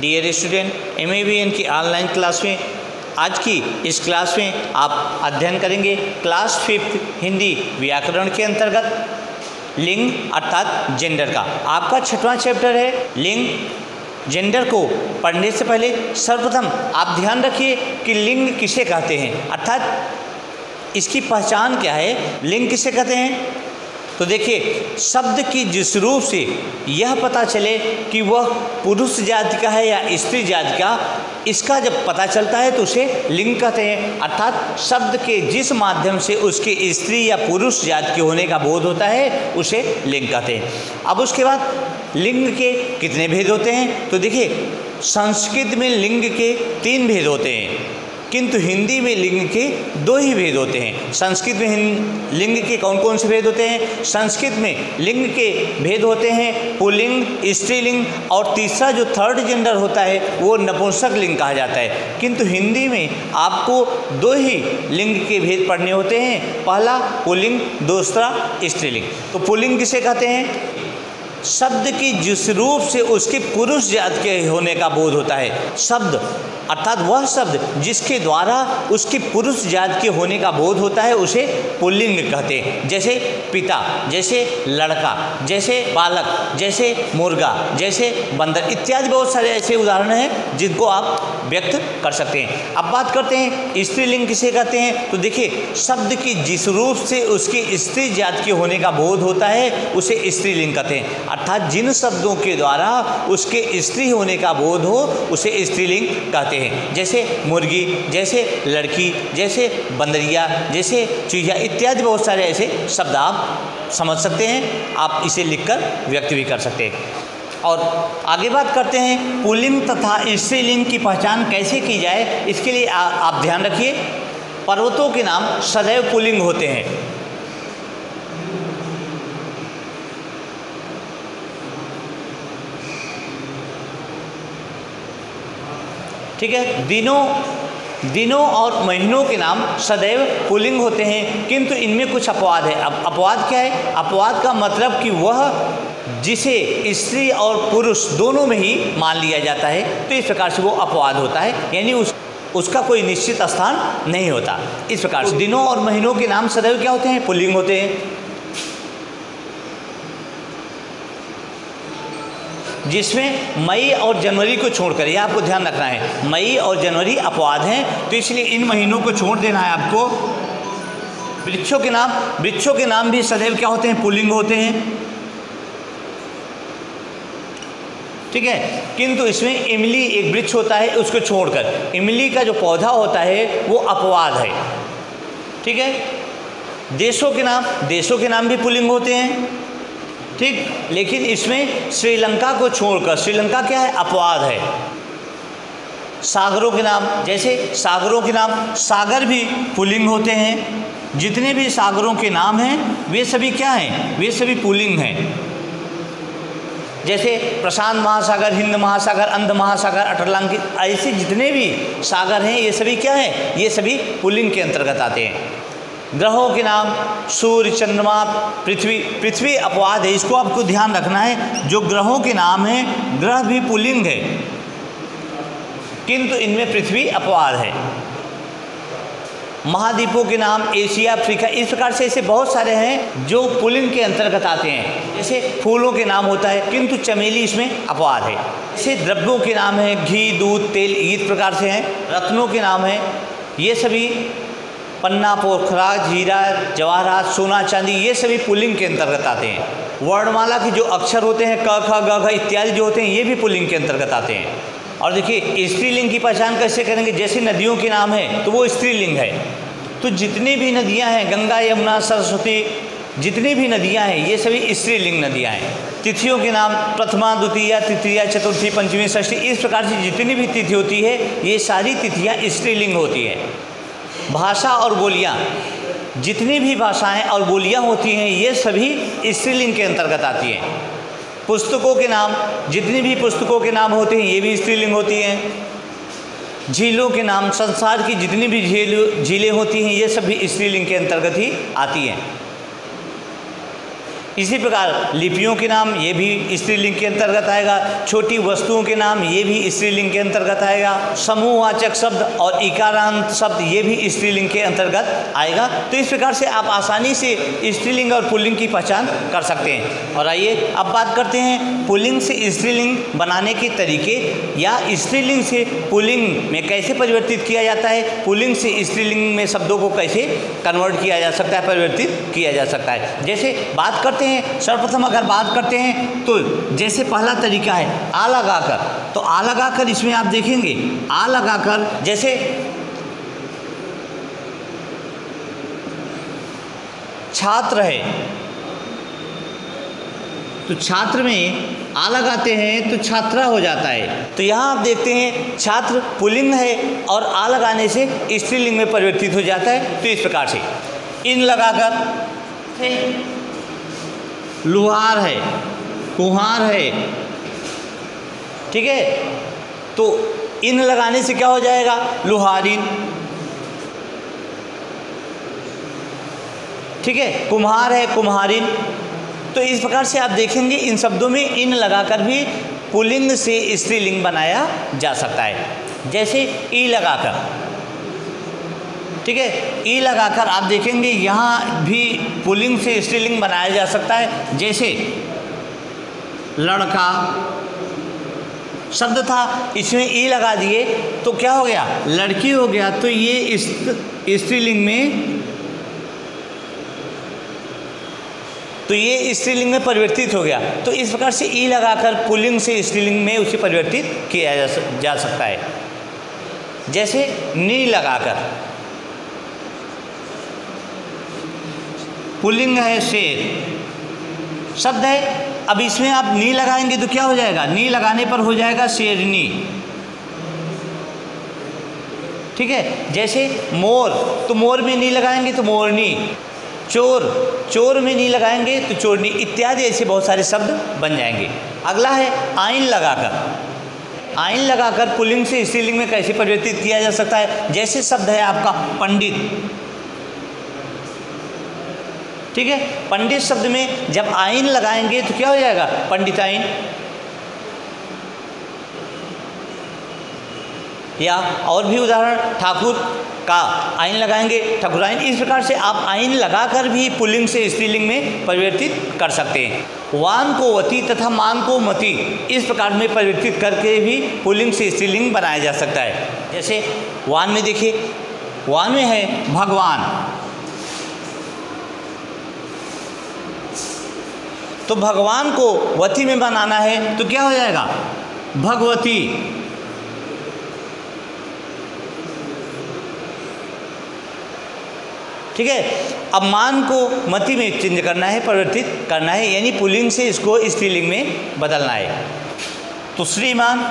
Dear student M की online class में, आज की इस क्लास में आप अध्ययन करेंगे क्लास फिफ्थ हिंदी व्याकरण के अंतर्गत लिंग अर्थात जेंडर का। आपका छठवां चैप्टर है, लिंग जेंडर को पढ़ने से पहले सर्वप्रथम आप ध्यान रखिए कि लिंग किसे कहते हैं। अर्थात इसकी पहचान क्या है, लिंग किसे कहते हैं? तो देखिए, शब्द की जिस रूप से यह पता चले कि वह पुरुष जाति का है या स्त्री जाति का, इसका जब पता चलता है तो उसे लिंग कहते हैं। अर्थात शब्द के जिस माध्यम से उसके स्त्री या पुरुष जाति के होने का बोध होता है, उसे लिंग कहते हैं। अब उसके बाद लिंग के कितने भेद होते हैं? तो देखिए, संस्कृत में लिंग के तीन भेद होते हैं। किंतु हिंदी में लिंग के दो ही भेद होते हैं। संस्कृत में लिंग के कौन कौन से भेद होते हैं? संस्कृत में लिंग के भेद होते हैं, पुलिंग, स्त्रीलिंग और तीसरा जो थर्ड जेंडर होता है, वो नपुंसक लिंग कहा जाता है। किंतु हिंदी में आपको दो ही लिंग के भेद पढ़ने होते हैं। पहला पुलिंग, दूसरा स्त्रीलिंग। तो पुलिंग किसे कहते हैं? शब्द की जिस रूप से उसके पुरुष जात के होने का बोध होता है, शब्द, अर्थात वह शब्द जिसके द्वारा उसके पुरुष जात के होने का बोध होता है, उसे पुल्लिंग कहते हैं। जैसे पिता, जैसे लड़का, जैसे बालक, जैसे मुर्गा, जैसे बंदर, इत्यादि बहुत सारे ऐसे उदाहरण हैं जिनको आप व्यक्त कर सकते हैं। अब बात करते हैं, स्त्रीलिंग किसे कहते हैं? तो देखिए, शब्द की जिस रूप से उसकी स्त्री जात के होने का बोध होता है, उसे स्त्रीलिंग कहते हैं। अर्थात जिन शब्दों के द्वारा उसके स्त्री होने का बोध हो उसे स्त्रीलिंग कहते हैं। जैसे मुर्गी जैसे लड़की जैसे बंदरिया जैसे चूहिया इत्यादि बहुत सारे ऐसे शब्द आप समझ सकते हैं आप इसे लिखकर व्यक्त भी कर सकते हैं। और आगे बात करते हैं पुलिंग तथा स्त्रीलिंग की पहचान कैसे की जाए इसके लिए आ, आप ध्यान रखिए। पर्वतों के नाम सदैव पुलिंग होते हैं। ठीक है? दिनों दिनों और महीनों के नाम सदैव पुलिंग होते हैं किंतु इनमें कुछ अपवाद है। अब अपवाद क्या है? अपवाद का मतलब कि वह जिसे स्त्री और पुरुष दोनों में ही मान लिया जाता है तो इस प्रकार से वो अपवाद होता है यानी उस उसका कोई निश्चित स्थान नहीं होता। इस प्रकार से दिनों और महीनों के नाम सदैव क्या होते हैं? पुलिंग होते हैं। जिसमें मई और जनवरी को छोड़कर यह आपको ध्यान रखना है, मई और जनवरी अपवाद हैं तो इसलिए इन महीनों को छोड़ देना है आपको। वृक्षों के नाम, वृक्षों के नाम भी सदैव क्या होते हैं? पुलिंग होते हैं। ठीक है? किंतु इसमें इमली एक वृक्ष होता है, उसको छोड़कर। इमली का जो पौधा होता है, वो अपवाद है। ठीक है? देशों के नाम, देशों के नाम भी पुलिंग होते हैं। ठीक? लेकिन इसमें श्रीलंका को छोड़कर, श्रीलंका क्या है? अपवाद है। सागरों के नाम, जैसे सागरों के नाम सागर भी पुलिंग होते हैं। जितने भी सागरों के नाम हैं, वे सभी क्या हैं? वे सभी पुलिंग हैं। जैसे प्रशांत महासागर, हिंद महासागर, अंध महासागर अटलांकित ऐसे जितने भी सागर हैं, ये सभी क्या हैं? ये सभी पुलिंग के अंतर्गत आते हैं। ग्रहों के नाम, सूर्य, चंद्रमा, पृथ्वी पृथ्वी अपवाद है, इसको आपको ध्यान रखना है, जो ग्रहों के नाम हैं, ग्रह भी पुलिंग है। किंतु इनमें पृथ्वी अपवाद है। महाद्वीपों के नाम, एशिया, अफ्रीका, इस प्रकार से ऐसे बहुत सारे हैं, जो पुलिंग के अंतर्गत आते हैं। जैसे फूलों के नाम होता है, किंतु चमेली इसमें अपवाद है। जैसे द्रव्यों के नाम है, घी, दूध, तेल इस प्रकार से हैं, रत्नों के नाम हैं, ये सभी पन्ना पोखरा जीरा, जवाहरात, सोना, चांदी, ये सभी पुलिंग के अंतर्गत आते हैं। वर्णमाला के जो अक्षर होते हैं, क, ख, ग, घ इत्यादि जो होते हैं, ये भी पुलिंग के अंतर्गत आते हैं। और देखिए, स्त्रीलिंग की पहचान कैसे करेंगे? जैसे नदियों के नाम है तो वो स्त्रीलिंग है। तो जितनी भी नदियाँ हैं, गंगा, यमुना, सरस्वती, जितनी भी नदियाँ हैं, ये सभी स्त्रीलिंग नदियाँ हैं। तिथियों के नाम, प्रथमा, द्वितीय, तृतीया, चतुर्थी, पंचमी, षष्ठी, इस प्रकार से जितनी भी तिथि होती है, ये सारी तिथियाँ स्त्रीलिंग होती है। भाषा और बोलियाँ। जितनी भी भाषाएँ और बोलियाँ होती हैं, ये सभी स्त्रीलिंग के अंतर्गत आती हैं। पुस्तकों के नाम, जितनी भी पुस्तकों के नाम होते हैं, ये भी स्त्रीलिंग होती हैं। झीलों के नाम, संसार की जितनी भी झील, झीलें होती हैं, ये सभी स्त्रीलिंग के अंतर्गत ही आती हैं। इसी प्रकार लिपियों के नाम ये भी स्त्रीलिंग के अंतर्गत आएगा। छोटी वस्तुओं के नाम ये भी स्त्रीलिंग के अंतर्गत आएगा। समूहवाचक शब्द और इकारांत शब्द ये भी स्त्रीलिंग के अंतर्गत आएगा। तो इस प्रकार से आप आसानी से स्त्रीलिंग और पुल्लिंग की पहचान कर सकते हैं। और आइए अब बात करते हैं पुल्लिंग से स्त्रीलिंग बनाने के तरीके या स्त्रीलिंग से पुल्लिंग में कैसे परिवर्तित किया जाता है? पुल्लिंग से स्त्रीलिंग में शब्दों को कैसे कन्वर्ट किया जा सकता है, परिवर्तित किया जा सकता है? जैसे बात करते हैं, सर्वप्रथम अगर बात करते हैं तो जैसे पहला तरीका है, आ लगाकर। तो आ लगाकर इसमें आप देखेंगे, आ लगाकर जैसे छात्र है तो छात्र में आ लगाते हैं तो छात्रा हो जाता है। तो यहाँ आप देखते हैं, छात्र पुलिंग है और आ लगाने से स्त्रीलिंग में परिवर्तित हो जाता है तो इस प्रकार से। इन लगाकर लुहार है, कुहार है। ठीक है? तो इन लगाने से क्या हो जाएगा? लुहारिन ठीक है? कुम्हार है कुम्हारिन तो इस प्रकार से आप देखेंगे इन शब्दों में इन लगाकर भी पुलिंग से स्त्रीलिंग बनाया जा सकता है। जैसे ई लगाकर। ठीक है? ई लगाकर आप देखेंगे, यहाँ भी पुलिंग से स्त्रीलिंग बनाया जा सकता है। जैसे लड़का शब्द था इसमें ई लगा दिए तो क्या हो गया? लड़की हो गया तो ये स्त्रीलिंग में तो ये स्त्रीलिंग में परिवर्तित हो गया। तो इस प्रकार से ई लगाकर पुलिंग से स्त्रीलिंग में उसे परिवर्तित किया जा, सकता है। जैसे नी लगाकर। पुलिंग है शेर। शब्द है, अब इसमें आप नी लगाएँगे तो क्या हो जाएगा? नी लगाने पर हो जाएगा शेरनी ठीक है? जैसे मोर तो मोर में नी लगाएँगे तो मोरनी चोर चोर में नहीं लगाएँगे तो चोरनी इत्यादि ऐसे बहुत सारे शब्द बन जाएँगे। अगला है आइन लगाकर। आइन लगाकर पुलिंग से स्त्रीलिंग में कैसे परिवर्तित किया जा सकता है? जैसे शब्द है आपका पंडित। ठीक है? पंडित शब्द में जब आइन लगाएँगे तो क्या हो जाएगा? पंडित आइन। या और भी उदाहरण, ठाकुर का आइन लगाएँगे। ठकुराइन इस प्रकार से आप आइन लगाकर भी पुल्लिंग से स्त्रीलिंग में परिवर्तित कर सकते हैं। वान को वती तथा मान को मति, इस प्रकार में परिवर्तित करके भी पुल्लिंग से स्त्रीलिंग बनाया जा सकता है। जैसे वान में देखिए, वान में है भगवान। तो भगवान को वती में बनाना है तो क्या हो जाएगा? भगवती। ठीक है? अब मान को मति में चेंज करना है, परिवर्तित करना है, यानी पुलिंग से इसको स्त्रीलिंग में बदलना है। तो श्रीमान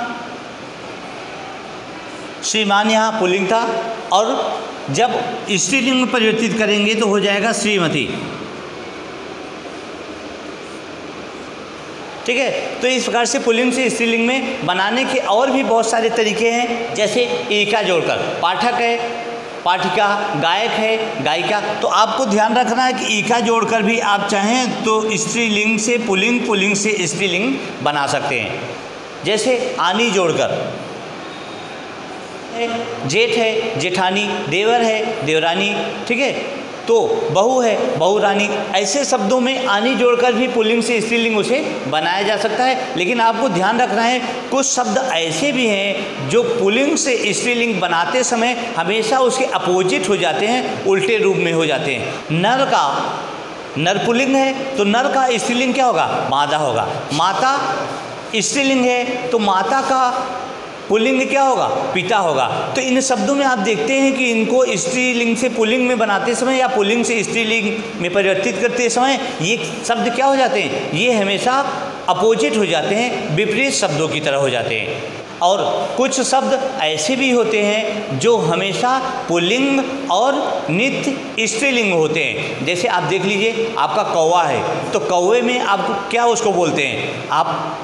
श्रीमान यहाँ पुलिंग था, और जब स्त्रीलिंग में परिवर्तित करेंगे तो हो जाएगा श्रीमती। ठीक है? तो इस प्रकार से पुलिंग से स्त्रीलिंग में बनाने के और भी बहुत सारे तरीके हैं, जैसे एका जोड़कर। पाठक है, पाठिका, गायक है, गायिका। तो आपको ध्यान रखना है कि ईका जोड़कर भी आप चाहें तो स्त्रीलिंग से पुलिंग पुलिंग से स्त्रीलिंग बना सकते हैं। जैसे आनी जोड़कर। जेठ है, जेठानी, देवर है, देवरानी, ठीक है? तो बहु है, बहु रानी। ऐसे शब्दों में आनी जोड़कर भी पुल्लिंग से स्त्रीलिंग उसे बनाया जा सकता है। लेकिन आपको ध्यान रखना है, कुछ शब्द ऐसे भी हैं जो पुल्लिंग से स्त्रीलिंग बनाते समय हमेशा उसके अपोजिट हो जाते हैं, उल्टे रूप में हो जाते हैं। नर का, नर पुल्लिंग है तो नर का स्त्रीलिंग क्या होगा? मादा होगा। माता स्त्रीलिंग है तो माता का पुल्लिंग क्या होगा? पिता होगा। तो इन शब्दों में आप देखते हैं कि इनको स्त्रीलिंग से पुल्लिंग में बनाते समय या पुल्लिंग से स्त्रीलिंग में परिवर्तित करते समय ये शब्द क्या हो जाते हैं? ये हमेशा अपोजिट हो जाते हैं, विपरीत शब्दों की तरह हो जाते हैं। और कुछ शब्द ऐसे भी होते हैं जो हमेशा पुल्लिंग और नित्य स्त्रीलिंग होते हैं। जैसे आप देख लीजिए, आपका कौवा है तो कौवे में आप क्या उसको बोलते हैं? आप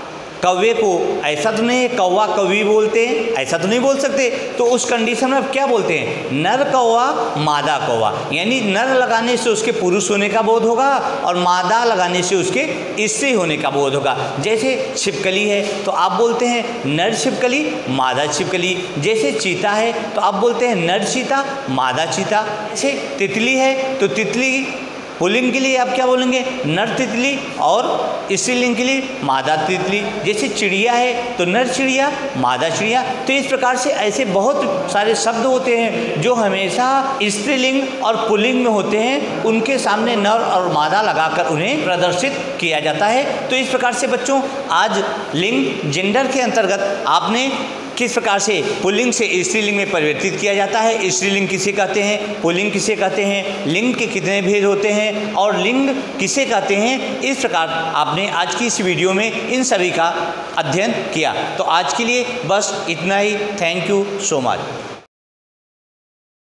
कौवे को, ऐसा तो नहीं है कौवा कौवी बोलते हैं ऐसा तो नहीं बोल सकते। तो उस कंडीशन में अब क्या बोलते हैं? नर कौवा, मादा कौवा। यानी नर लगाने से उसके पुरुष होने का बोध होगा और मादा लगाने से उसके स्त्री होने का बोध होगा। जैसे छिपकली है तो आप बोलते हैं नर छिपकली, मादा छिपकली। जैसे चीता है तो आप बोलते हैं नर चीता, मादा चीता। जैसे तितली है तो तितली पुल्लिंग के लिए आप क्या बोलेंगे? नर तितली और स्त्रीलिंग के लिए मादा तितली। जैसे चिड़िया है तो नर चिड़िया, मादा चिड़िया। तो इस प्रकार से ऐसे बहुत सारे शब्द होते हैं जो हमेशा स्त्रीलिंग और पुल्लिंग में होते हैं। उनके सामने नर और मादा लगाकर उन्हें प्रदर्शित किया जाता है। तो इस प्रकार से बच्चों, आज लिंग, जेंडर के अंतर्गत आपने किस प्रकार से पुलिंग से स्त्रीलिंग में परिवर्तित किया जाता है? स्त्रीलिंग किसे कहते हैं? पुलिंग किसे कहते हैं? लिंग के कितने भेद होते हैं? और लिंग किसे कहते हैं? इस प्रकार आपने आज की इस वीडियो में इन सभी का अध्ययन किया। तो आज के लिए बस इतना ही। Thank you so much